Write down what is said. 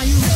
Are you